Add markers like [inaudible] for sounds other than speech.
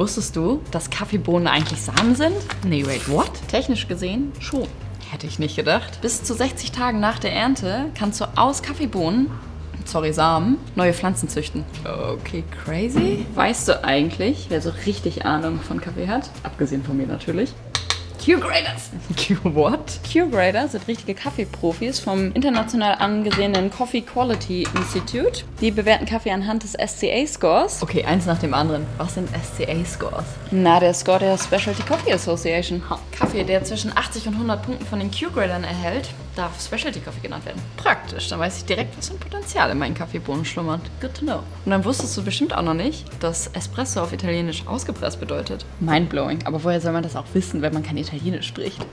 Wusstest du, dass Kaffeebohnen eigentlich Samen sind? Nee, wait, what? Technisch gesehen schon. Hätte ich nicht gedacht. Bis zu 60 Tagen nach der Ernte kannst du aus Kaffeebohnen, sorry, Samen, neue Pflanzen züchten. Okay, crazy. Weißt du eigentlich, wer so richtig Ahnung von Kaffee hat? Abgesehen von mir natürlich. Q-Graders. [laughs] Q-what? Q-Grader sind richtige Kaffeeprofis vom international angesehenen Coffee Quality Institute. Die bewerten Kaffee anhand des SCA-Scores. Okay, eins nach dem anderen. Was sind SCA-Scores? Na, der Score der Specialty Coffee Association. Kaffee, der zwischen 80 und 100 Punkten von den Q-Gradern erhält, darf Specialty Coffee genannt werden. Praktisch, dann weiß ich direkt, was für ein Potenzial in meinen Kaffeebohnen schlummert. Good to know. Und dann wusstest du bestimmt auch noch nicht, dass Espresso auf Italienisch ausgepresst bedeutet. Mindblowing. Aber woher soll man das auch wissen, wenn man kein Italienisch spricht?